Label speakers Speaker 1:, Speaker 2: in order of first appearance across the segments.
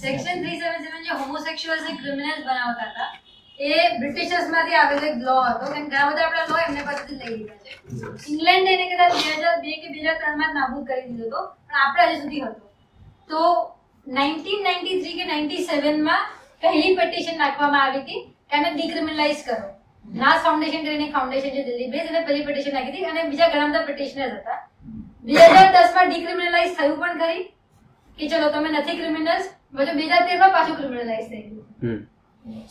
Speaker 1: Section 377 જે હોમોસેક્સ્યુઅલ્સ ને criminals બનાવતા હતા, એ બ્રિટિશર્સમાંથી આવેલો એક લો હતો. કેમ ઘણા બધા આપણા લો એમને પાસેથી લઈ લીધા છે. ઇંગ્લેન્ડ એને કદાચ બે હજાર બે કે બે હજાર ત્રણમાં જ નાબૂદ કરી દીધો હતો, પણ આપણે હજી સુધી હતો. તો નાઇન્ટીન નાઇન્ટી થ્રી કે નાઇન્ટી સેવનમાં પહેલી પેટિશન નાખવામાં આવી હતી કે આને ડિક્રિમિનલાઇઝ કરો. નાસ ફાઉન્ડેશન કરીને ફાઉન્ડેશન છે દિલ્હી. બેઝ એને પહેલી પેટિશન નાખી હતી અને બીજા ઘણા બધા પેટિશનર્સ હતા. બે હજાર દસમાં ડિક્રિમિનલાઇઝ થયું પણ ખરી. કે ચલો તમે નથી ક્રિમિનલ્સ પછી બીજા તેરમાં પાછું ક્રિમિનલાઇઝ થઈ ગયું.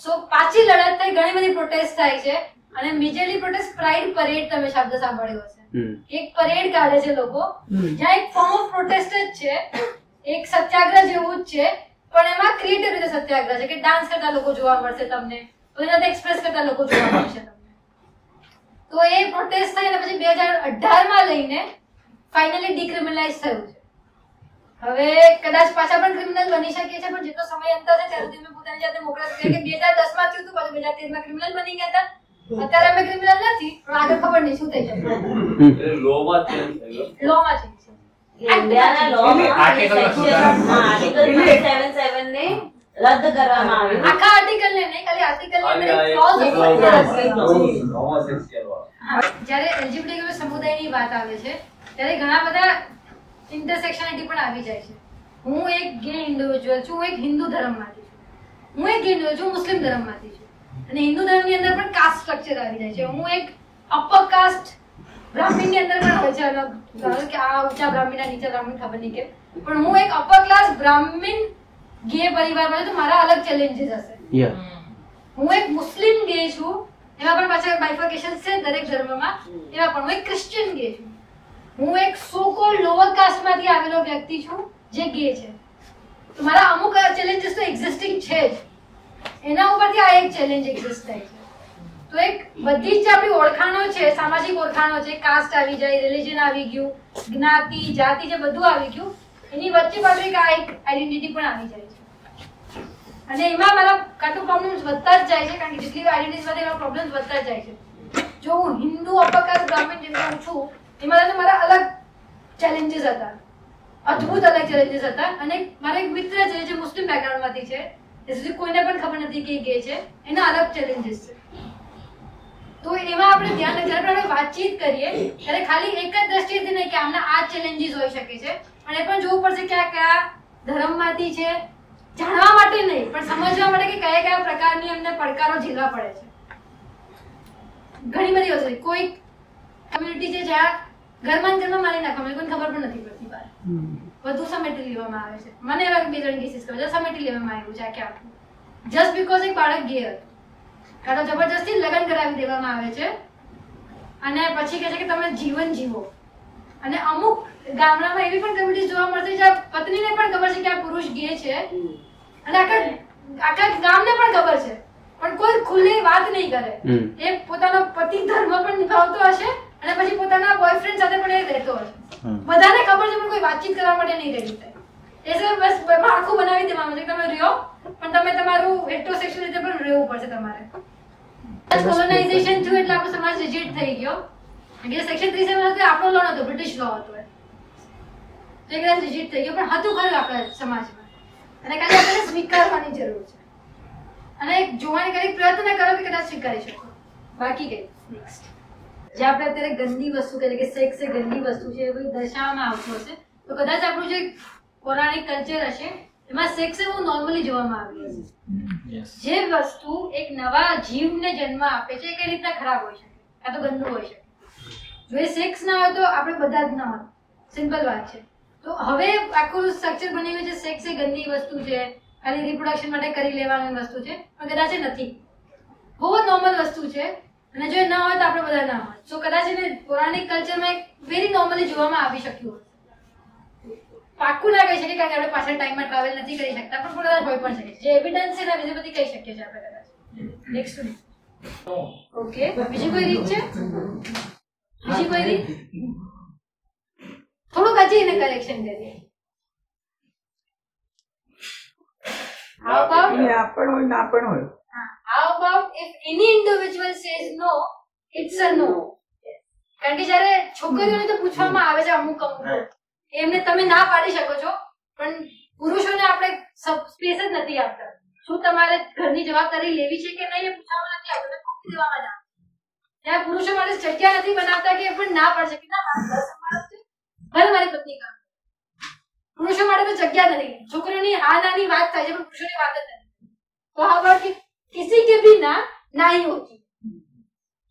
Speaker 1: સો પાછી લડત થઈ ઘણી બધી પ્રોટેસ્ટ થાય છે. અને મેજરલી પ્રોટેસ્ટ પ્રાઇડ પરેડ તમે શબ્દ સાંભળ્યો
Speaker 2: છે
Speaker 1: એક પરેડ કાઢે છે લોકો. જ્યાં એક ફોર્મ ઓફ પ્રોટેસ્ટ જ છે. એક સત્યાગ્રહ જેવું જ છે. પણ એમાં ક્રિએટિવ રીતે સત્યાગ્રહ છે કે ડાન્સ કરતા લોકો જોવા મળશે તમને. પોતાને એક્સપ્રેસ કરતા લોકો જોવા મળશે તમને. તો એ પ્રોટેસ્ટ થઈને પછી બે હજાર અઢારમાં લઈને ફાઇનલી ડિક્રિમિનલાઇઝ થયું છે. હવે કદાચ પાછા પણ ક્રિમિનલ બની શકે છે પણ જેટલો સમય અંતર છે ત્યાં સુધી મેં પોતાની જાતે મોકળા કે બે હજાર દસમાં થયું હતું પછી બે હજાર તેરમાં ક્રિમિનલ બની ગયા હતા. અત્યારે અમે ક્રિમિનલ નથી પણ આગળ ખબર નહીં શું થઈ જશે
Speaker 3: એટલે લોમાં ચેન્જ
Speaker 1: લો માં છે.
Speaker 4: ઇન્ડિયાના લોમાં
Speaker 5: આર્ટિકલ
Speaker 4: સેક્શન આર્ટિકલ 377 ને રદ કરવામાં આવ્યું.
Speaker 1: આખા આર્ટિકલ ને નહીં ખાલી આર્ટિકલ ને ક્લોઝ. જ્યારે એલજીબીટી સમુદાયની વાત આવે છે ત્યારે ઘણા બધા ઇન્ટરસેક્શનાલિટી પણ આવી જાય છે. હું એક ગે ઇન્ડિવિજ્યુઅલ છું હું એક હિન્દુ ધર્મમાંથી છું. હું એક ગે છું મુસ્લિમ ધર્મમાંથી છું. અને હિન્દુ ધર્મની અંદર પણ કાસ્ટ સ્ટ્રક્ચર આવી જાય છે. હું એક અપર કાસ્ટ બ્રાહ્મણની અંદર પણ હોય છે. અલગ કે આ ઊંચા બ્રાહ્મણ આ નીચા બ્રાહ્મણ ખબર નહીં કે પણ હું એક અપર ક્લાસ બ્રાહ્મણ ગે પરિવારમાં માં તો મારા અલગ ચેલેન્જીસ હશે. હું એક મુસ્લિમ ગે છું એમાં પણ પાછા બાયફર્કેશન છે દરેક ધર્મમાં. એમાં પણ હું એક ક્રિશ્ચિયન ગે છું. હું એક સો કોલ્ડ લોઅર કાસ્ટમાંથી આવેલો વ્યક્તિ છું, જે ગે છે. તો મારા અમુક ચેલેન્જીસ તો એક્ઝિસ્ટિંગ છે જ. એના ઉપરથી આ એક ચેલેન્જ એક્ઝિસ્ટ થાય છે. તો એક બધી જ આપણી ઓળખાણો છે, સામાજિક ઓળખાણો છે કાસ્ટ આવી જાય રિલિજન આવી ગયું, જ્ઞાતિ, જાતિ જે બધું આવી ગયું, એની વચ્ચે પાછું એક આ એક આઈડેન્ટિટી પણ આવી જાય છે. અને એમાં મારા કાટુ પ્રોબ્લેમ્સ વધતા જ જાય છે, કારણ કે જેટલી આઈડેન્ટિટી વધે એમાં પ્રોબ્લેમ્સ વધતા જ જાય છે. જો હું હિન્દુ અપકાર બ્રાહ્મણ જેમ છું એમાં મારા અલગ ચેલેન્જીસ હતા. અદ્ભુત અલગ ચેલેન્જીસ હતા. અને મારા એક મિત્ર છે જે મુસ્લિમ બેકગ્રાઉન્ડમાંથી છે. કોઈને પણ ખબર નથી કે ગે છે. એના અલગ ચેલેન્જીસ છે. તો એમાં આપણે ધ્યાન જ્યારે આપણે વાતચીત કરીએ, ત્યારે ખાલી એક જ દ્રષ્ટિએથી નહીં કે આમના આ ચેલેન્જીસ હોઈ શકે છે. પણ એ પણ જોવું પડશે કે આ કયા ધર્મમાંથી છે. જાણવા માટે નહીં, પણ સમજવા માટે કે કયા કયા પ્રકારની અમને પડકારો ઝીલવા પડે છે. ઘણી બધી વસ્તુ કોઈક કોઈ કમ્યુનિટી છે જ્યાં ઘરમાં ઘરમાં મારી નાખવામાં કોઈ ખબર પણ નથી પડતી બહાર. બધું સમેટી લેવામાં આવે છે. મને એવા બે ત્રણ કેસીસ કહ્યું સમેટી લેવામાં આવ્યું છે આખું જસ્ટ બીકોઝ એક બાળક ગે હતું. કાં તો જબરજસ્તી લગ્ન કરાવી દેવામાં આવે છે. અને પછી કહે છે કે તમે જીવન જીવો. અને અમુક ગામડામાં એવી પણ કમ્યુનિટી જોવા મળશે જ્યાં પત્નીને પણ ખબર છે કે આ પુરુષ ગે છે. અને આખા આખા ગામને પણ ખબર છે. પણ કોઈ ખુલ્લી વાત નહીં કરે. એ પોતાનો પતિ ધર્મ પણ નિભાવતો હશે. અને પછી પોતાના બોયફ્રેન્ડ સાથે પણ એ રહેતો
Speaker 2: હોય.
Speaker 1: બધાને ખબર છે પણ કોઈ વાતચીત કરવા માટે નહીં રેડી એટલે બસ માળખું બનાવી દેવા માટે છે તમે રહ્યો પણ તમે તમારું હેટ્રોસેક્સ્યુઅલ રીતે પણ રહેવું પડશે તમારે. કોલોનાઇઝેશન થયું એટલે આપણો સમાજ રિજિડ થઈ ગયો. એટલે સેક્શન થ્રી સેવન હતો આપણો લો નતો બ્રિટિશ લો હતો એ. તો કદાચ રિજિડ થઈ ગયો પણ હતું ખરું આપણા સમાજમાં. અને ખાલી આપણે સ્વીકારવાની જરૂર છે. અને જોવાની કરી પ્રયત્ન કરો કે કદાચ સ્વીકારી શકો. બાકી કઈ? નેક્સ્ટ જે આપણે અત્યારે ગંદી વસ્તુ કહીએ કે સેક્સ એ ગંદી વસ્તુ છે એવું દર્શાવવામાં આવતું હશે. તો કદાચ આપણું જે પૌરાણિક કલ્ચર હશે એમાં સેક્સ એ બહુ નોર્મલી જોવામાં આવી હશે. જે વસ્તુ એક નવા જીવને જન્મ આપે છે એ કઈ રીતના ખરાબ હોય છે કાં તો ગંદુ હોય છે જો એ સેક્સ ના હોય તો આપણે બધા જ ના હોય. સિમ્પલ વાત છે. તો હવે આખું સ્ટ્રક્ચર બની ગયું છે સેક્સ એ ગંદી વસ્તુ છે. ખાલી રિપ્રોડક્શન માટે કરી લેવાની વસ્તુ છે પણ કદાચ નથી. બહુ નોર્મલ વસ્તુ છે. અને જો ના હોય તો આપણે બધા ના હોય. તો કદાચ એને પૌરાણિક કલ્ચરમાં એક વેરી નોર્મલી જોવામાં આવી શક્યું પાક્કું ના કહી શકીએ કારણ કે આપણે પાછળ ટાઈમમાં ટ્રાવેલ નથી કરી શકતા પણ કદાચ હોય પણ શકે. જે એવિડન્સ છે એના વિશે બધી કહી શકીએ છીએ આપણે કદાચ. નેક્સ્ટ ઓકે બીજી કોઈ રીત છે? બીજી કોઈ રીત? થોડુંક હજી એને કરેક્શન કરીએ.
Speaker 6: પણ હોય ના પણ હોય.
Speaker 1: How about if any individual says no, it's a no. કારણ કે જ્યારે છોકરીઓને તો પૂછવામાં આવે છે અમુક અમુક એમને તમે ના પાડી શકો છો પણ પુરુષોને આપણે સ્પેસ જ નથી આપતા. શું તમારે ઘરની જવાબદારી લેવી છે કે નહીં એ પૂછવામાં નથી આવતું? મૂકી દેવામાં જ ત્યાં પુરુષો માટે જગ્યા નથી બનાવતા કે પણ ના પડશે કે ના ભલે મારી પત્ની કામ પુરુષો માટે તો જગ્યા નથી. છોકરીઓની હા નાની વાત થાય છે પણ પુરુષોની વાત જ નથી. તો આ किसी के भी ना नहीं होती।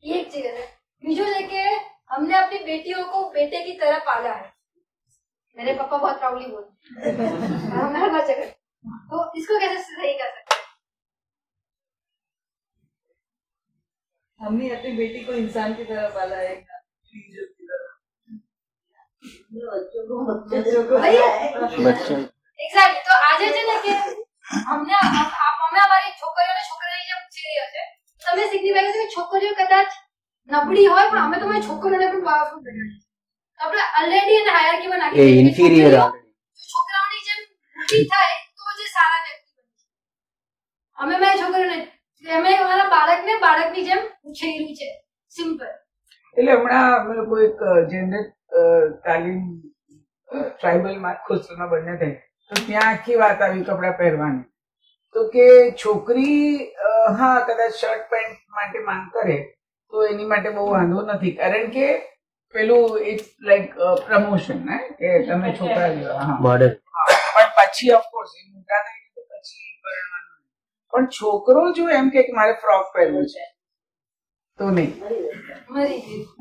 Speaker 1: एक चीज़ है। बीजू लेके हमने अपनी बेटियों को बेटे की तरह पाला है। मेरे पापा बहुत प्राउडली बोलते तो इसको कैसे सही कर सकते
Speaker 2: हमने अपनी बेटी को इंसान की तरह पाला है।
Speaker 4: बच्चों को बच्चों
Speaker 2: को
Speaker 1: एक्सैक्टली तो आज जैसे लेके અમને અમે અમારી છોકરીઓને છોકરાની જેમ ઉછેરી છે. તમે સિગ્નિફાઈ કર્યું કે છોકરીઓ કદાચ નબળી હોય પણ અમે તમારી છોકરીઓને પણ પાવરફુલ બનાવી આપણે ઓલરેડી એને હાયરકીમાં નાખી એ
Speaker 5: ઇન્ફિરિયર
Speaker 1: છોકરાઓની જેમ ઊંચી થાય તો જે સારા વ્યક્તિ બને અમે મારી છોકરીઓને અમે અમારા બાળકને બાળકની જેમ ઉછેર્યું છે. સિમ્પલ
Speaker 2: એટલે હમણાં અમે લોકો એક જેન્ડર તાલીમ ટ્રાઇબલ માર્કોસમાં બંને થઈ. તો ત્યાં આખી વાત આવી કપડાં પહેરવાની. તો કે છોકરી હા કદાચ શર્ટ પેન્ટ માટે માંગ કરે તો એની માટે બહુ વાંધો નથી. કારણ કે પેલું ઇટ્સ લાઈક પ્રમોશન ને કે તમે છોકરા જેવા હા. પણ પછી ઓફકોર્સ એ મોટા થઈ તો પછી પરણવાનું પણ છોકરો જો એમ કે મારે ફ્રોક પહેરવો છે તો નહીં.
Speaker 1: મરી ગઈ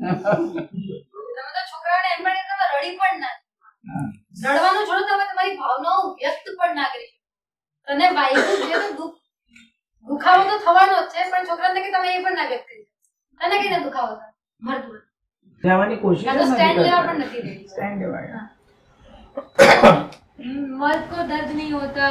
Speaker 1: તમે તો છોકરાઓને એમ પણ રડી પણ ના. રડવાનું છોડો તમે તમારી ભાવનાઓ વ્યક્ત પણ ના કરી શકો તને વાયુ છે તો દુઃખ દુખાવો તો થવાનો જ છે પણ છોકરાને કે તમે એ પણ ના વ્યક્ત કરી શકો તને કઈને દુખાવો થાય મરતું
Speaker 2: જવાની કોશિશ
Speaker 1: યા તો
Speaker 2: જ
Speaker 1: stand
Speaker 2: નથી
Speaker 1: લેવા
Speaker 2: કરતા.
Speaker 1: પણ નથી રેડી
Speaker 2: Stand લેવાય.
Speaker 1: मर्द को दर्द नहीं होता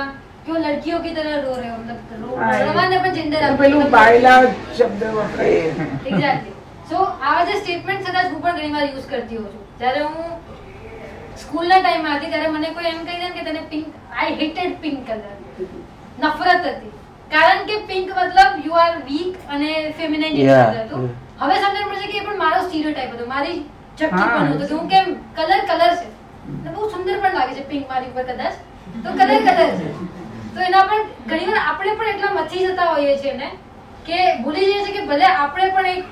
Speaker 1: क्यों लड़कियों की तरह रो रहे हो मतलब रो-
Speaker 2: હા, એ-
Speaker 1: રડવાને પણ gender
Speaker 2: તો
Speaker 1: આપી
Speaker 2: પેલું
Speaker 1: તમે-
Speaker 2: બાયલા શબ્દ વપરાય
Speaker 1: એક્ઝેક્ટલી સો આવા જે સ્ટેટમેન્ટ કદાચ હું પણ ઘણી વાર યુઝ કરતી હોઉં છું જ્યારે હું સ્કૂલના ટાઈમમાં હતી ત્યારે મને કોઈ એમ કહી દે કે તને pink I hated pink colour નફરત હતી. કારણ કે પિંક મતલબ યુ આર વીક અને ફેમિનાઇન હતું. હવે સમજણ પડશે કે એ પણ મારો સ્ટીરિયોટાઇપ હતો. મારી ચક્કી પણ હતો. કે હું કેમ કલર કલર છે? અને બહુ સુંદર પણ લાગે છે પિંક મારી ઉપર કદાચ. તો કલર કલર છે. તો એના પર ઘણીવાર આપણે પણ એટલા મથી જતા હોઈએ છીએ ને કે ભૂલી જઈએ છીએ કે ભલે આપણે પણ એક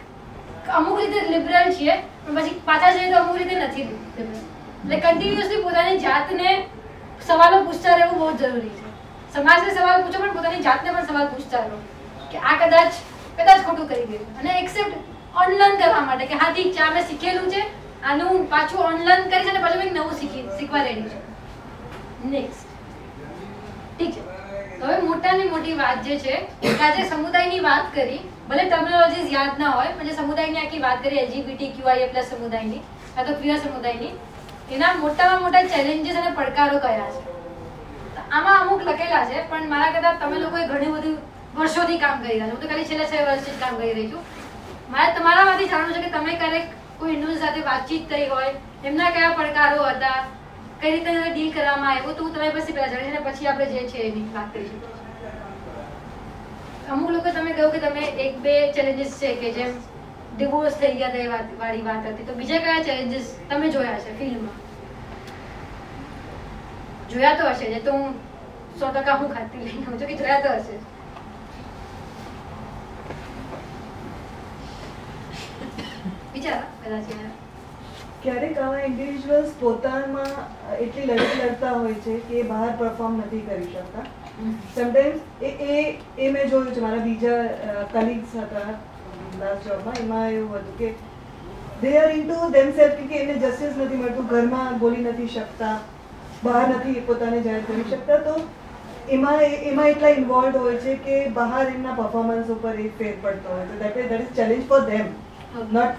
Speaker 1: અમુક રીતે લિબરલ છીએ પણ પછી પાછા જઈએ તો અમુક રીતે નથી લિબરલ એટલે કન્ટિન્યુઅસલી પોતાની જાતને સવાલો પૂછતા રહેવું બહુ જરૂરી છે. સમાજને સવાલ પૂછો પણ પોતાની જાતને પણ સવાલ પૂછતા રહો. કે આ કદાચ કદાચ ખોટું કરી ગયું. અને એક્સેપ્ટ ઓનલર્ન કરવા માટે કે હા, ઠીક છે, આ મેં શીખેલું છે, આનું પાછું ઓનલર્ન છે અને પાછું કંઈક નવું શીખી, શીખવા રેડી છું. નેક્સ્ટ ઠીક છે. હવે મોટાની મોટી વાત જે છે આજે સમુદાયની વાત કરી, ભલે ટર્મિનોલોજીસ યાદ ના હોય, પણ જે સમુદાયની આખી વાત કરી એલજીબીટી ક્યુઆઈએ પ્લસ સમુદાયની કાં તો ક્વિયર સમુદાયની એના મોટામાં મોટા ચેલેન્જીસ અને પડકારો કયા છે? આમાં અમુક લખેલા છે, પણ મારા કદાચ તમે લોકોએ ઘણી બધી વર્ષોથી કામ કરી રહ્યા છો. હું તો ખાલી છેલ્લા છ વર્ષથી જ કામ કરી રહી છું. મારે તમારામાંથી જાણવું છે કે તમે ક્યારેક કોઈ ઇન્ડિવિજ્યુઅલ સાથે વાતચીત કરી હોય, એમના કયા પડકારો હતા, કઈ રીતે ડીલ કરવામાં આવ્યું, તો હું તમારી પાસે પહેલાં જાણીશ અને પછી આપણે જે છે એની વાત કરીશું અમુક લોકો તમે કહ્યું કે તમે એક બે ચેલેન્જીસ છે કે જેમ ડિવોર્સ થઈ ગયા હતા એ વાત વાળી વાત હતી. તો બીજા કયા ચેલેન્જીસ તમે જોયા છે ફિલ્મમાં જોયા તો હશે જે તો હું સો ટકા હું ખાતી લઈને આવું છું કે જોયા તો હશે. વિચારો કદાચ
Speaker 6: ક્યારેક આવા ઇન્ડિવિજ્યુઅલ્સ પોતામાં એટલી લડત લડતા હોય છે કે બહાર પરફોર્મ નથી કરી શકતા. સમટાઈમ્સ એ એ એ મેં જોયું છે મારા બીજા કલીગ્સ હતા. લાસ્ટ જોબમાં એમાં એવું હતું કે they are into themselves કે એને જસ્ટિસ નથી મળતું ઘરમાં બોલી નથી શકતા બહાર નથી પોતાને જાહેર કરી શકતા. તો એમાં એમાં એટલા ઇન્વોલ્વ હોય છે કે બહાર એમના પરફોર્મન્સ ઉપર એ ફેર પડતો હોય. તો that that is challenge for
Speaker 1: them not.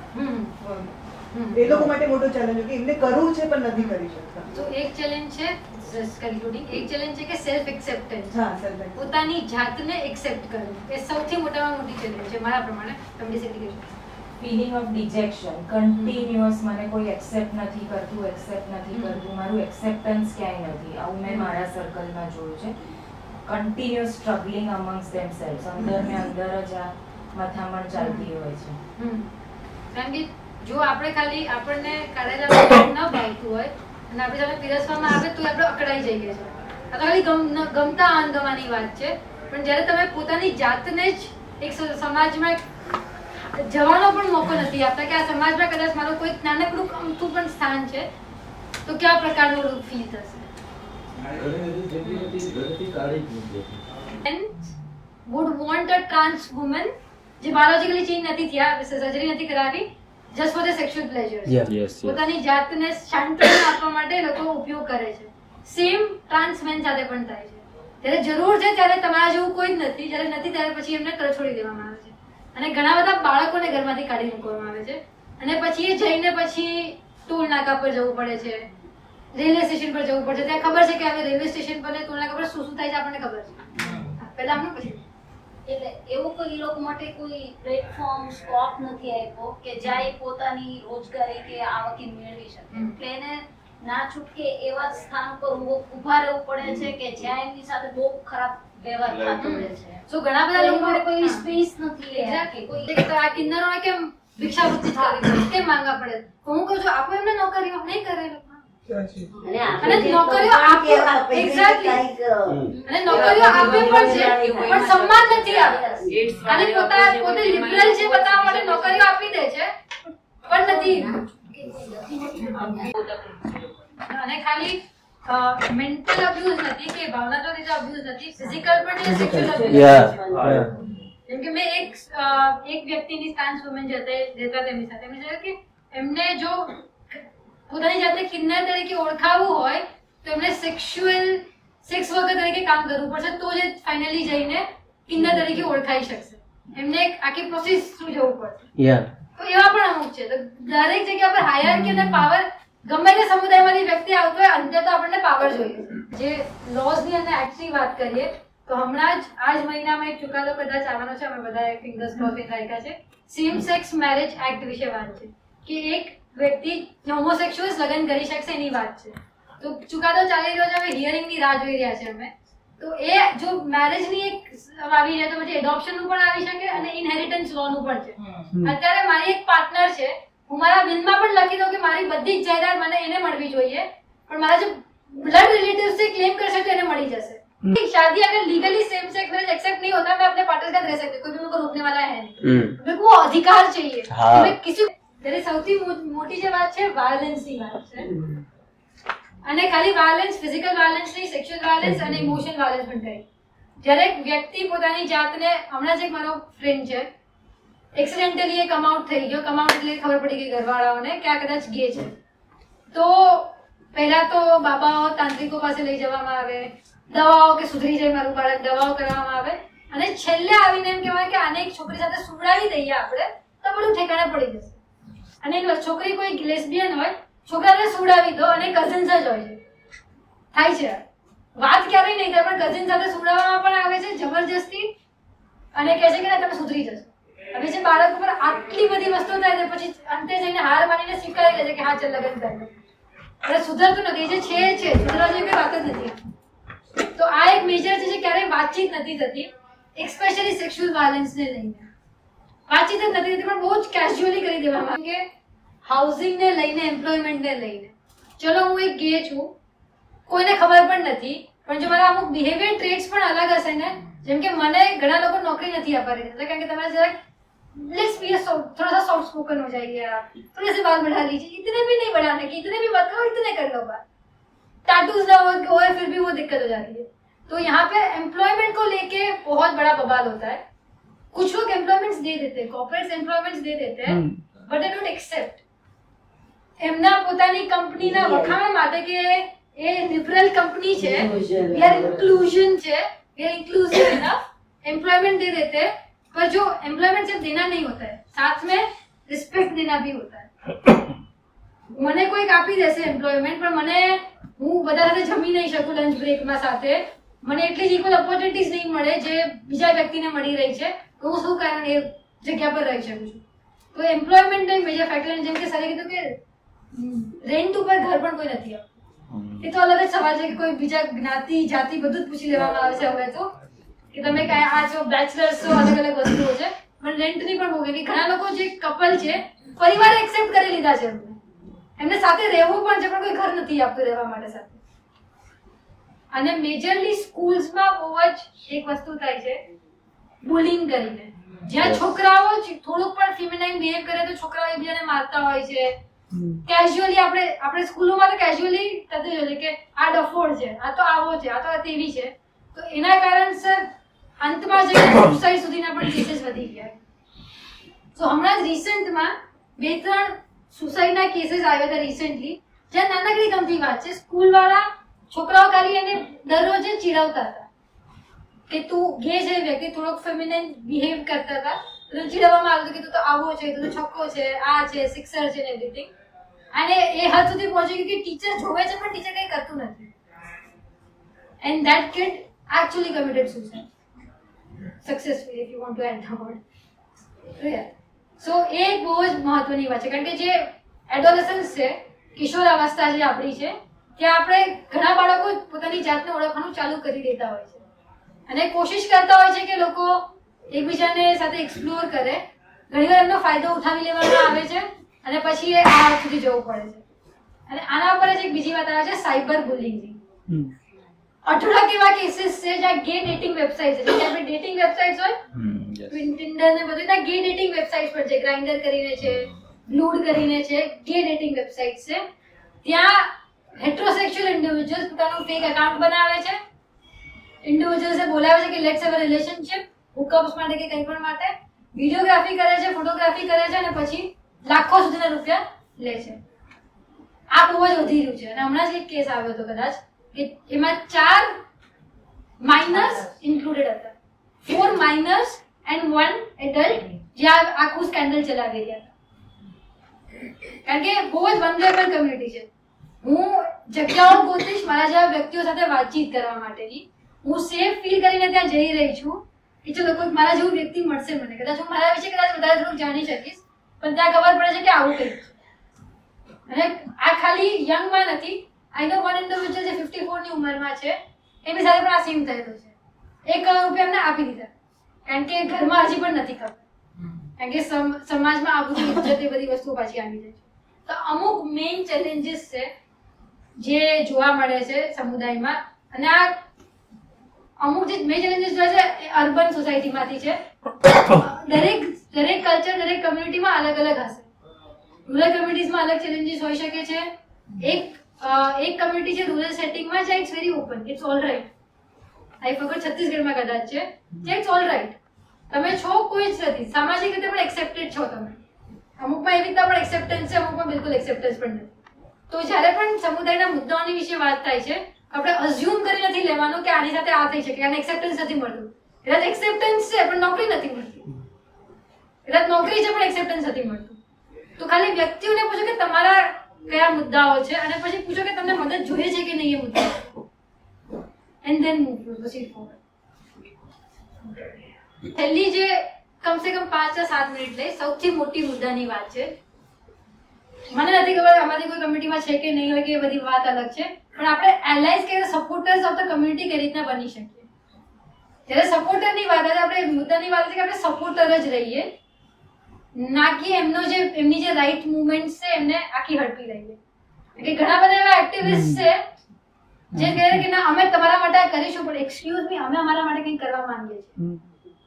Speaker 6: એ લોકો માટે મોટો ચેલેન્જ કે એમને કરવું છે પણ નથી કરી શકતા.
Speaker 1: તો એક ચેલેન્જ છે કન્ક્લુડિંગ એક ચેલેન્જ છે કે સેલ્ફ એક્સેપ્ટન્સ
Speaker 6: હા સેલ્ફ
Speaker 1: પોતાની જાતને એક્સેપ્ટ કરવું એ સૌથી મોટામાં મોટી ચેલેન્જ છે મારા પ્રમાણે તમે ડિસાઈડ કરજો
Speaker 7: ફિલિંગ ઓફ ડિજેક્શન કન્ટિન્યુઅસ મને કોઈ એક્સેપ્ટ નથી કરતું એક્સેપ્ટ નથી કરતું. મારું એક્સેપ્ટન્સ ક્યાંય નથી. આવું મેં મારા સર્કલમાં જોયું છે. કન્ટિન્યુઅસ સ્ટ્રગલિંગ અમંગ્સ ધેમસેલ્વ્સ અંદર ને અંદર જ આ મથામણ ચાલતી હોય છે.
Speaker 1: કારણ કે જો આપણે ખાલી આપણને કાઢેલા ન ભાવતું હોય અને આપણે તમે પીરસવામાં આવે તો આપણે અકળાઈ જઈએ છીએ આ તો ખાલી ગમતા અનગમાની વાત છે. પણ જ્યારે તમે પોતાની જાતને જ એક સમાજમાં જવાનો પણ મોકો નથી આપતા કે આ સમાજમાં કદાચ મારું કોઈ નાનકડું અમથું પણ સ્થાન છે, તો કયા પ્રકારનું ફીલ થશે? Would want a trans woman જે બાયોલોજિકલી ચેન્જ નથી થયા સર્જરી નથી કરાવી just for
Speaker 5: the sexual pleasure.
Speaker 1: પોતાની જાતને શાંતિ આપવા માટે લોકો ઉપયોગ કરે છે. સેમ ટ્રાન્સ મેન સાથે પણ થાય છે. જ્યારે જરૂર છે ત્યારે તમારા જેવું કોઈ જ નથી. જ્યારે નથી ત્યારે પછી એમને તરછોડી દેવામાં આવે છે. અને ઘણા બધા બાળકોને ઘરમાંથી કાઢી મૂકવામાં આવે છે. અને પછી એ જઈને પછી ટોલ નાકા પર જવું પડે છે. રેલવે સ્ટેશન પર જવું પડશે ત્યાં ખબર છે કે હવે રેલવે સ્ટેશન પર ટોલ નાકા પર શું શું થાય છે આપણને ખબર છે. પહેલા આપણે પછી
Speaker 8: એટલે એવું કોઈ લોકો માટે કોઈ પ્લેટફોર્મ સ્કોપ નથી આપ્યો કે જ્યાં એ પોતાની રોજગારી કે આવકી મેળવી શકે. એટલે એને ના છૂટકે એવા સ્થાન પર ઊભા ઊભા રહેવું પડે છે કે જ્યાં એમની સાથે બહુ ખરાબ વ્યવહાર થતો રહે છે.
Speaker 1: સો ઘણા બધા લોકો
Speaker 8: માટે કોઈ સ્પેસ નથી કે કોઈ
Speaker 1: આ કિન્નરોને કેમ ભિક્ષાવૃત્તિ કરવી કેમ માંગવા પડે? તો હું કહું છું આપો એમને નોકરીઓ નહીં કરે લોકો.
Speaker 4: અને
Speaker 1: નોકરીઓ આપો-
Speaker 4: અ,
Speaker 1: અને નોકરીઓ આપે પણ છે પણ સન્માન નથી આપતા અને પોતા પોતે લિબરલ છે બતાવવા માટે નોકરીઓ આપી દે છે પણ નથી. અને ખાલી મેન્ટલ અબ્યુઝ નથી કે ભાવનાત્મક રીતે અબ્યુઝ નથી ફિઝિકલ પણ છે સેક્સ્યુઅલ
Speaker 5: અબ્યુઝ.
Speaker 1: જેમ કે મેં એક અ, એક વ્યક્તિની ટ્રાન્સ વુમન જતે રહેતા તેમની સાથે. એમને જોયું કે એમને જો પોતાની જાતને કિન્નર તરીકે ઓળખાવવું હોય તો એમને સેક્સ્યુઅલ સેક્સ વર્કર તરીકે કામ કરવું પડશે તો જ ફાઇનલી જઈને કિન્નર તરીકે ઓળખાઈ શકશે. એમને એક આખી પ્રોસેસ થ્રુ જવું પડશે? તો એવા પણ અમુક છે. તો દરેક જગ્યા પર હાયરકી અને પાવર ગમે તે સમુદાયમાંથી વ્યક્તિ આવતો હોય અંતે તો આપણને પાવર જોઈએ. જે લોઝની અને એક્ટની વાત કરીએ તો હમણાં જ આજ મહિનામાં એક ચુકાદો કદાચ આવવાનો છે. અમે બધા ફિંગર્સ ક્રોસિંગ રાખ્યા છે. સેમ સેક્સ મેરેજ એક્ટ વિશે વાત છે. કે એક વ્યક્તિ હોમોસેક્સ્યુઅલ્સ લગ્ન કરી શકશે એની વાત છે તો ચુકાદો ચાલી રહ્યો છે હવે હિયરિંગ ની રાહ જોઈ રહ્યા છે અમે તો એ જો મેરેજ ની એક આવી જાય તો પછી એડોપ્શન નું પણ આવી શકે અને ઇનહેરિટન્સ લો નું પણ છે અત્યારે મારી એક પાર્ટનર છે હું મારા બિલમાં પણ લખી દઉં કે મારી બધી જ જાયદાદ મને એને મળવી જોઈએ પણ મારા જે બ્લડ रिलेटिव्स से क्लेम कर सकते हैं मड़ी जैसे शादी अगर legally same sex marriage accept नहीं होता मैं अपने पार्टनर के साथ रह सकती हूँ कोई भी मेरे को रोकने वाला है नहीं
Speaker 5: Mm.
Speaker 1: मेरे को वो अधिकार चाहिए
Speaker 5: हाँ.
Speaker 1: मैं किसी ત્યારે સૌથી મોટી જે વાત છે વાયોલન્સની વાત છે. અને ખાલી વાયોલન્સ ફિઝિકલ વાયોલન્સ નહીં સેક્સ્યુઅલ વાયોલન્સ અને ઇમોશનલ વાયોલન્સ પણ કહી જ્યારે એક વ્યક્તિ પોતાની જાતને હમણાં જ એક મારો ફ્રેન્ડ છે એક્સિડેન્ટલી એ કમાઉટ થઈ ગયો. કમાઉટ એટલે ખબર પડી ગઈ ઘરવાળાઓને કે આ કદાચ ગે છે. તો પહેલા તો બાબાઓ તાંત્રિકો પાસે લઈ જવામાં આવે. દવાઓ કે સુધરી જાય મારું બાળક દવાઓ કરવામાં આવે. અને છેલ્લે આવીને એમ કહેવાય કે આને એક છોકરી સાથે સુવડાવી દઈએ આપણે તો બધું ઠેકાણે પડી જશે અને છોકરી કોઈ લેસ્બિયન હોય, છોકરાને સુડાવી દો અને કઝિન્સ જ હોય છે. થાય છે. વાત ક્યારેય નહીં થાય, પણ કઝિન સાથે સુડાવવામાં પણ આવે છે, જબરજસ્તી. અને કહે છે કે તમે સુધરી જશો. હવે જે બાળક ઉપર આટલી બધી વસ્તુઓ થાય છે, પછી અંતે જઈને હાર માનીને સ્વીકારી લે છે કે હા, ચાલ, લગ્ન કરી અરે સુધરતું નથી, જે છે છે. સુધરવા જેવી કોઈ વાત જ નથી. તો આ એક મેજર છે જે ક્યારેય વાતચીત નથી થતી એસ્પેશિયલી સેક્સ્યુઅલ વાયોલન્સને લઈને. વાતચીત જ નથી થતી પણ બહુ જ કેઝ્યુઅલી કરી દેવામાં આવે કે હાઉસિંગને લઈને એમ્પ્લોયમેન્ટને લઈને ચલો હું એક ગે છું કોઈને ખબર પણ નથી પણ જો મારા અમુક બિહેવિયર ટ્રેડ્સ પણ અલગ હશે ને જેમ કે મને ઘણા લોકો નોકરી નથી આપવા રહી દેતા કારણ કે તમારે જરાક लेट्स बी थोड़ा सा सॉफ्ट स्पोकन हो जाइए आप थोड़े से बाल बढ़ा लीजिए इतने भी नहीं बढ़ाने की इतने भी मत करो इतने कर लो बात टैटूज ना हो फिर भी वो दिक्कत हो जाती है तो यहाँ पे एम्प्लॉयमेंट को लेके बहुत बड़ा बवाल होता है कुछ लोग एम्प्लॉयमेंट्स दे देते हैं कॉर्पोरेट्स एम्प्लॉयमेंट्स दे देते हैं बट दे डोंट एक्सेप्ट એમના પોતાની કંપનીના વખાણ માટે કે એ લિબરલ કંપની છે
Speaker 4: Inclusion.
Speaker 1: वी आर इंक्लूजन છે we are inclusive enough employment दे देते हैं पर जो एम्प्लॉयमेंट सिर्फ देना नहीं होता है साथ में रिस्पेक्ट देना भी होता है મને કોઈક આપી દેશે એમ્પ્લોયમેન્ટ પણ મને હું બધા સાથે જમી નહીં શકું લંચ બ્રેકમાં સાથે મને એટલી જ ઇક્વલ ઓપોર્ચ્યુનિટીઝ નહીં મળે જે બીજા વ્યક્તિને મળી રહી છે તો હું શું કારણ એ જગ્યા પર રહી શકું છું? તો એમ્પ્લોયમેન્ટ એક મેજર ફેક્ટર જેમ કે સરે કીધું કે રેન્ટ ઉપર ઘર પણ કોઈ નથી આવતું એ તો અલગ જ સવાલ છે કે કોઈ બીજા જ્ઞાતિ જાતિ બધું જ પૂછી લેવામાં આવે છે હવે તો. કે તમે કાંઈ આ છો બેચલર્સ છો અલગ અલગ વસ્તુઓ છે પણ રેન્ટની પણ ભોગે કે ઘણા લોકો જે કપલ છે પરિવારે એક્સેપ્ટ કરી લીધા છે એમને. એમને સાથે રહેવું પણ છે પણ કોઈ ઘર નથી આપતું રહેવા માટે સાથે. અને મેજરલી સ્કૂલ્સમાં બહુ જ એક વસ્તુ થાય છે બુલિંગ કરીને. જ્યાં છોકરાઓ થોડુંક પણ ફિમેનાઇન બિહેવ કરે તો છોકરાઓ એકબીજાને મારતા હોય છે. કેઝ્યુઅલી આપણે આપણે સ્કૂલોમાં તો કેઝ્યુઅલી થતું જોઈએ કે આ ડફોડ છે આ તો આવો છે આ તો આ તેવી છે. તો એના કારણસર અંતમાં જઈને સુસાઇડ સુધીના પણ કેસીસ વધી ગયા. તો હમણાં જ રિસેન્ટમાં બે ત્રણ સુસાઇડના કેસીસ આવ્યા હતા રિસેન્ટલી જ્યાં નાનકડી ગમતી વાત છે સ્કૂલ વાળા છોકરાઓ ખાલી એને દરરોજ ચીડવતા હતા. કે તું ઘે જે વ્યક્તિ થોડોક ફેમિનાઇન બિહેવ કરતા હતા. તો ચીડવવામાં આવતું કે તું તો આવો છે, તું છક્કો છે, આ છે સિક્સર છે ને એવરીથિંગ અને એ હદ સુધી પહોંચી ગયું કે ટીચર જોવે છે, પણ ટીચર કંઈ કરતું નથી. And that kid actually committed suicide. Successfully, if you want to add the so એ બહુ જ મહત્વની વાત છે. કારણ કે જે એડોલેસન્સ છે, કિશોર અવસ્થા જે આપણી છે ત્યાં આપણે ઘણા બાળકો પોતાની જાતને ઓળખવાનું ચાલુ કરી દેતા હોય છે. અને કોશિશ કરતા હોય છે કે લોકો એકબીજાને સાથે એક્સપ્લોર કરે. ઘણીવાર એમનો ફાયદો ઉઠાવી લેવામાં આવે છે અને પછી એ આ સુધી જવું પડે છે. અને આના પર જ એક બીજી વાત આવે છે સાયબર બુલિંગની અઢળક એવા કેસીસ છે જ્યાં ગે ડેટિંગ વેબસાઇટ છે. જ્યાં ડેટિંગ વેબસાઇટ હોય ટિન્ડર ને બધું ત્યાં ગે ડેટિંગ વેબસાઇટ પર છે. ગ્રાઇન્ડર કરીને છે બ્લૂડ કરીને છે ગે ડેટિંગ વેબસાઇટ છે. ત્યાં હેટ્રોસેક્સ્યુઅલ ઇન્ડિવિજ્યુઅલ્સ પોતાનું ફેક એકાઉન્ટ બનાવે છે. ઇન્ડિવિજ્યુઅલ્સે બોલાવે છે કે let's have a relationship hookups માટે કે કંઈ પણ માટે. વિડીયોગ્રાફી કરે છે ફોટોગ્રાફી કરે છે અને પછી લાખો સુધીના રૂપિયા લે છે. આ બહુ જ વધી રહ્યું છે અને હમણાં જ એક કેસ આવ્યો હતો કદાચ કે એમાં ચાર માઇનર્સ ઇન્ક્લુડેડ હતા. Four minors and one adult જે આખું સ્કેન્ડલ ચલાવી રહ્યા હતા. કારણ કે બહુ જ વનરેબલ કમ્યુનિટી છે. હું જગ્યાઓ ગોતીશ મારા જેવા વ્યક્તિઓ સાથે વાતચીત કરવા માટેની. હું સેફ ફીલ કરીને ત્યાં જઈ રહી છું. કે ચલો કોઈ મારા જેવું વ્યક્તિ મળશે મને. કદાચ હું મારા વિશે કદાચ વધારે થોડુંક જાણી શકીશ, પણ ત્યાં ખબર પડે છે કે આવું કંઈક અને આ ખાલી યંગમાં નથી આઈ નો વન ઇન્ડિવિજ્યુઅલ જે ફિફ્ટી ફોરની ઉંમરમાં છે, એમની સાથે પણ આ સીમ થયેલો છે. એક કરોડ રૂપિયા એમને આપી દીધા. કારણ કે ઘરમાં હજી પણ નથી ખબર. કારણ કે સમ- સમાજમાં આ બધી ઇજ્જત એ બધી વસ્તુઓ પાછી આવી જાય છે. તો અમુક મેઇન ચેલેન્જીસ છે જે જોવા મળે છે સમુદાયમાં. અને આ અમુક જે મેજર ચેલેન્જીસ જોઈએ છે એ અર્બન સોસાયટીમાંથી છે. દરેક દરેક કલ્ચર દરેક કમ્યુનિટીમાં અલગ અલગ હશે. રૂરલ કમ્યુનિટીઝમાં અલગ ચેલેન્જીસ હોઈ શકે છે. એક એક કમ્યુનિટી છે રૂરલ સેટિંગમાં છે it's very open it's all right I figure છત્તીસગઢમાં કદાચ છે જે ઇટ્સ ઓલ રાઈટ તમે છો કોઈ જ નથી. સામાજિક રીતે પણ એક્સેપ્ટેડ છો તમે. અમુકમાં એવી રીતના પણ એક્સેપ્ટન્સ છે, અમુકમાં બિલકુલ એક્સેપ્ટન્સ પણ નથી. તો જ્યારે પણ સમુદાયના મુદ્દાઓની વિશે વાત થાય છે, આપણે અઝ્યુમ કરી નથી લેવાનું કે આની સાથે આ થઈ શકે આને એક્સેપ્ટન્સ નથી મળતું. કદાચ એક્સેપ્ટન્સ છે, પણ નોકરી નથી મળતી. કદાચ નોકરી છે, પણ એક્સેપ્ટન્સ નથી મળતું. તો ખાલી વ્યક્તિઓને પૂછો કે તમારા કયા મુદ્દાઓ છે, અને પછી પૂછો કે તમને મદદ જોઈએ છે કે નહીં એ મુદ્દા. એન્ડ ધેન મૂવ પછી છેલ્લી જે કમસે કમ પાંચ સાત મિનિટ લઈ, સૌથી મોટી મુદ્દાની વાત છે મને નથી ખબર આમાંથી કોઈ કમ્યુનિટીમાં છે કે નહીં હોય કે એ બધી વાત અલગ છે પણ આપણે એલાઇઝ કે સપોર્ટર્સ ઓફ ધ કમ્યુનિટી કઈ રીતના બની શકીએ? જ્યારે સપોર્ટરની વાત આવે આપણે મુદ્દાની વાત છે કે આપણે સપોર્ટર જ રહીએ ના કે એમનો જે એમની જે રાઈટ મુવમેન્ટ છે એમને આખી હડપી રહીએ કે ઘણા બધા એવા એક્ટિવિસ્ટ છે જે કહે કે ના અમે તમારા માટે કરીશું પણ એક્સક્યુઝ મી અમે અમારા માટે કંઈક કરવા માંગીએ છીએ.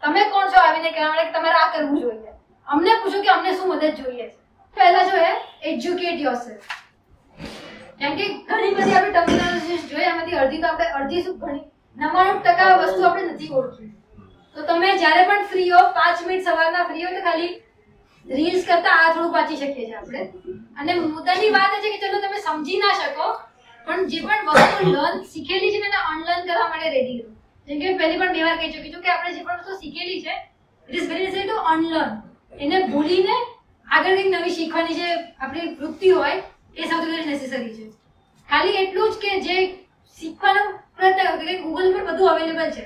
Speaker 1: તમે કોણ છો આવીને કહેવા માટે તમારે આ કરવું જોઈએ? અમને પૂછો કે અમને શું મદદ જોઈએ છે? પહેલા જો હે એજ્યુકેટ યોરસેલ્ફ કેમ કે ઘણી બધી આપણે ટર્મિનોલોજીસ જોઈએ એમાંથી અડધી તો આપણે અડધી શું ઘણી, નવ્વાણું ટકા વસ્તુ આપણે નથી ઓળખી. તો તમે જ્યારે પણ ફ્રી હો, પાંચ મિનિટ સવારના ફ્રી હો તો ખાલી રીલ્સ કરતા આ થોડું વાંચી શકીએ છીએ આપણે. અને મુદ્દાની વાત છે કે ચલો તમે સમજી ના શકો, પણ જે પણ વસ્તુ લર્ન શીખેલી છે ને એને અનલર્ન કરવા માટે રેડી રહો. જેમ કે પહેલી પણ બે વાર કહી ચૂકી છું કે આપણે જે પણ વસ્તુ શીખેલી છે it is very to unlearn એને ભૂલીને આગળ કંઈક નવી શીખવાની જે આપણી વૃત્તિ હોય, એ સૌથી વધારે નેસેસરી છે. ખાલી એટલું જ કે જે શીખવાનો પ્રયત્ન કે ગૂગલ પર બધું અવેલેબલ છે.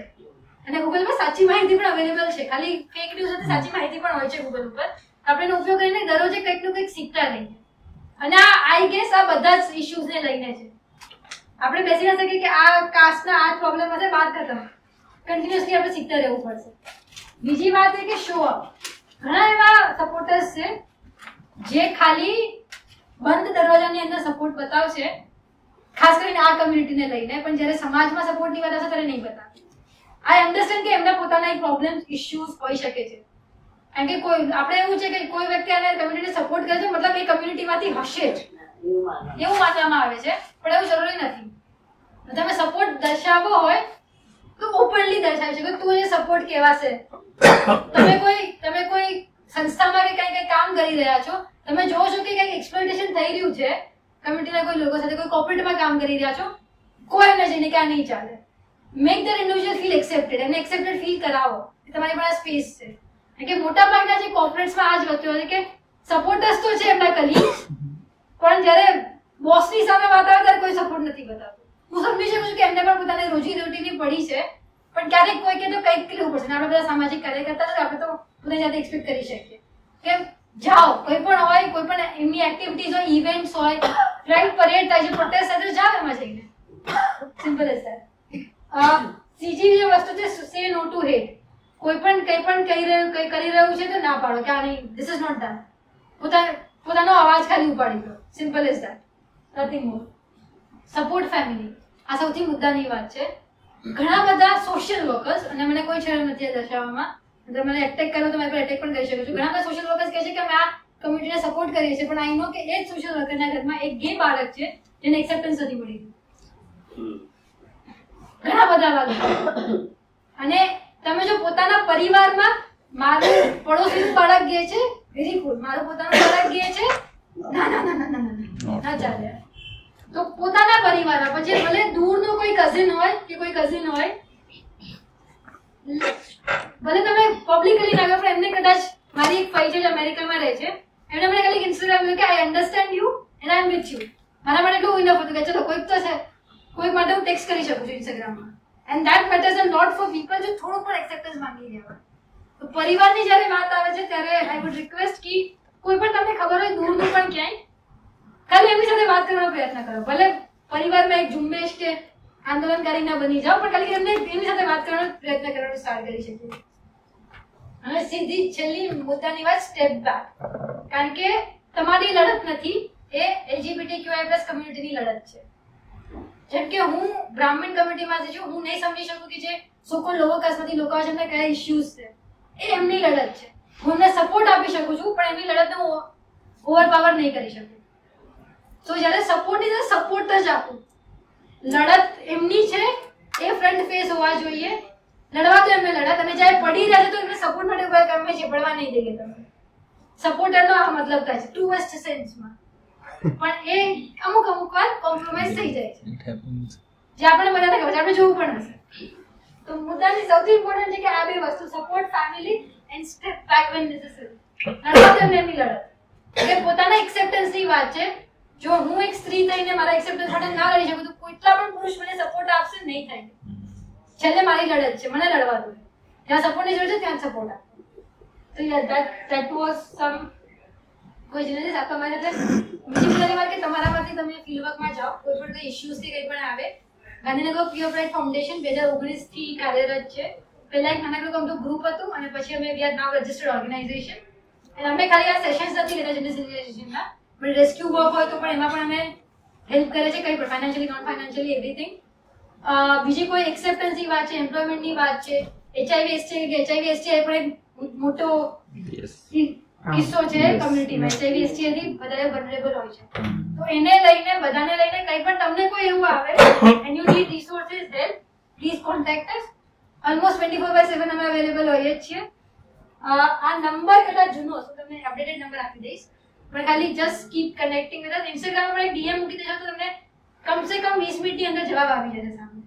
Speaker 1: અને ગૂગલ પર સાચી માહિતી પણ અવેલેબલ છે. ખાલી ફેક ન્યૂઝ સાથે સાચી માહિતી પણ હોય છે ગૂગલ ઉપર. આપણે એનો ઉપયોગ કરીને દરરોજ કંઈકનું કંઈક શીખતા રહીએ. અને આ આઈ ગેસ આ બધા જ ઇશ્યુઝને લઈને છે. આપણે બેસી ના શકીએ કે આ કાસ્ટના આ પ્રોબ્લેમ હશે, વાત ખતમ કન્ટિન્યુઅસલી આપણે શીખતા રહેવું પડશે. બીજી વાત એ કે શો અપ ઘણા એવા સપોર્ટર્સ છે જે ખાલી બંધ દરવાજાની અંદર સપોર્ટ બતાવશે, ખાસ કરીને આ કમ્યુનિટીને લઈને, પણ જ્યારે સમાજમાં સપોર્ટની વાત હશે ત્યારે નહીં બતાવે આઈ અન્ડરસ્ટેન્ડ કે એમના પોતાના પ્રોબ્લેમ ઇશ્યુઝ હોઈ શકે છે. કારણ કે કોઈ, આપણે એવું છે કે કોઈ વ્યક્તિ આને કમ્યુનિટી સપોર્ટ કરે છે, મતલબ એ કમ્યુનિટીમાંથી હશે જ.
Speaker 4: એવું
Speaker 1: માનવામાં આવે છે, પણ એવું જરૂરી નથી. તમે સપોર્ટ દર્શાવવો હોય, તો ઓપનલી દર્શાવી શકો તું એ સપોર્ટ કહેવાશે. તમે કોઈ તમે કોઈ સંસ્થામાં કે કંઈ કંઈ કામ કરી રહ્યા છો? તમે જોવો છો કે કઈ એક્સપ્લોટેશન થઈ રહ્યું છે? કમ્યુનિટીના કોઈ લોકો સાથે, કોઈ કોર્પોરેટમાં કામ કરી રહ્યા છો? કોઈને જઈને કે આ નહીં ચાલે? Make the individual feel accepted અને એક્સેપ્ટેડ ફીલ કરાવો. કે તમારી પાસે સ્પેસ છે. કે મોટા ભાગના જે કોર્પોરેટ્સમાં આ જ વસ્તુ હોય કે સપોર્ટર્સ તો છે એમના કલી પણ જ્યારે બોસની સામે વાત આવે ત્યારે કોઈ સપોર્ટ નથી બતાવતો હું સમજી શકું છું કે એમને પણ પોતાની રોજી રોટીની પડી છે, પણ ક્યારેક કોઈ કે તો કંઈક કરવું પડશે આપણે બધા સામાજિક કાર્યકર્તા કરતા આપણે તો પોતાની જાતે એક્સપેક્ટ કરી શકીએ. કે જાઓ, કોઈ પણ હોય, કોઈ પણ એમની એક્ટિવિટીઝ હોય ઇવેન્ટ્સ હોય રાઈટ પરેડ થાય છે પ્રોટેસ્ટ તો જાઓ એમાં જઈને. સિમ્પલ એઝ ધેટ સીજી જે વસ્તુ છે સે નો ટુ હેટ કોઈ પણ, કંઈ પણ કહી રહ્યું, કંઈ કરી રહ્યું છે, તો ના પાડો, કે આ નહીં ધીસ ઇઝ નોટ ડન પોતાનો પોતાનો અવાજ ખાલી ઉપાડી દો. Simple is that nothing more support family આ સૌથી મુદ્દાની વાત છે. ઘણા બધા સોશિયલ વર્કર્સ અને મને કોઈ છેડો નથી દર્શાવવામાં જો મને એટેક કરો તો મેં એટેક પણ કરી શકો છો. ઘણા બધા સોશિયલ વર્કર્સ કહે છે કે અમે આ કમ્યુનિટીને સપોર્ટ કરીએ છીએ પણ આઈ નો કે એ જ સોશિયલ વર્કરના ઘરમાં એક ગે બાળક છે જેને એક્સેપ્ટન્સ નથી મળી. ઘણા બધા વાળા અને તમે જો પોતાના પરિવારમાં મારું પડોશીનું બાળક ગે છે વેરી ગુડ મારું પોતાનું બાળક ગે છે ના ના ના ના ના ના ના ચાલે. તો પોતાના પરિવારમાં પછી ભલે દૂરનો કોઈ કઝિન હોય કે કોઈ કઝિન હોય ભલે તમે પબ્લિકલી ના કહો એમને કદાચ મારી એક ફાઈ છે જે અમેરિકામાં રહે છે એમણે મને ખાલી ઇન્સ્ટાગ્રામ કે I understand you and I am with you મારા માટે એટલું ઇનફ હતું કે, ચલો, કોઈક તો છે, કોઈક માટે હું ટેક્સ્ટ કરી શકું છું ઇન્સ્ટાગ્રામમાં and that matters a lot for people જે થોડું પણ એક્સેપ્ટન્સ માંગી રહ્યા તો પરિવારની જ્યારે વાત આવે છે, ત્યારે આઈ વુડ રિક્વેસ્ટ કે કોઈ પણ તમને ખબર હોય દૂરનું પણ ક્યાંય, ખાલી એમની સાથે વાત કરવાનો પ્રયત્ન કરો. ભલે પરિવારમાં એક ઝુંબેશ કે આંદોલનકારી ના બની જાઓ, પણ ખાલી એમને એમની સાથે વાત કરવાનો પ્રયત્ન કરવાનો સ્ટાર્ટ કરી શકીએ અને સીધી છેલ્લી મુદ્દાની વાત સ્ટેપ બેક કારણ કે તમારી લડત નથી, એ એલજીબીટી ક્યુઆઈ પ્લસ કમ્યુનિટીની લડત છે. જેમ કે હું બ્રાહ્મણ કમ્યુનિટીમાંથી છું, હું નહીં સમજી શકું કે જે સોકો લોઅર કાસ્ટમાંથી લોકો છે, એમને કયા ઇશ્યુઝ છે. એ એમની લડત છે. હું એમને સપોર્ટ આપી શકું છું, પણ એમની લડતને હું ઓવરપાવર નહીં કરી શકું. તો જ્યારે સપોર્ટની સપોર્ટ જ આપું. લડત એમની છે, એ ફ્રન્ટ ફેસ હોવા જોઈએ. લડવા તો એમને લડત અને જ્યારે પડી રહ્યા છે તો એમને સપોર્ટ માટે ઊભા કરવા છે પડવા નહીં દઈએ તમે. સપોર્ટરનો આ મતલબ થાય છે. ટુ વેસ્ટ સેન્સમાં પણ એ અમુક અમુક વાર કોમ્પ્રોમાઇઝ થઈ જાય છે. જે આપણે બધા ખબર છે. આપણે જોવું પણ હશે. તો મુદ્દાની સૌથી ઇમ્પોર્ટન્ટ છે કે આ બે વસ્તુ support family and step back when necessary લડવા તો એમની લડત. એ પોતાના એક્સેપ્ટન્સની વાત છે. જો હું એક સ્ત્રી થઈને મારા એક્સેપ્ટન્સ માટે ના લડી શકું તો કોઈટલા પણ પુરુષ મને સપોર્ટ આપશે નહીં થાય. છેલ્લે મારી લડત છે, મને લડવા દો જ્યાં સપોર્ટની જરૂર છે, ત્યાં સપોર્ટ આપો. તો yes that that was some કોઈ જીનેસિસ આપવા સાથે બીજી બધી વાર કે તમારામાંથી તમે ફિલ્ડવર્કમાં જાઓ, કોઈ પણ કંઈ ઇશ્યુઝ કે કંઈ પણ આવે, ગાંધીનગર પ્યોર પ્રાઇડ ફાઉન્ડેશન બે હજાર ઓગણીસથી કાર્યરત છે. પહેલા એક નાનકડું અમથું ગ્રુપ હતું અને પછી અમે we are now registered organization અને અમે ખાલી આ સેશન્સ નથી લેતા જનરલ પણ રેસ્ક્યુ વર્ક હોય તો પણ એમાં પણ અમે હેલ્પ કરે છે કંઈ પણ ફાઇનાન્શિયલી નોન ફાઇનાન્શિયલી એવરીથિંગ બીજી કોઈ એક્સેપ્ટન્સની વાત છે એમ્પ્લોયમેન્ટની વાત છે એચઆઈવી એસટી કે એચઆઈવી એસટી પણ એક મોટો. કિસ્સો છે કમ્યુનિટીમાં એચઆઈવી એસટી હજી વધારે વનરેબલ હોય છે. તો એને લઈને બધાને લઈને કંઈ પણ તમને કોઈ એવું આવે and you need resources help please contact us almost 24 by seven અમે અવેલેબલ હોઈએ જ છીએ. આ નંબર કદાચ જૂનો હશે તમને અપડેટેડ નંબર આપી દઈશ. પણ ખાલી just keep connecting with Instagram પર ડીએમ મૂકી દેજો તો તમને કમ સે કમ 20 મિનિટની અંદર જવાબ આવી જશે સામે.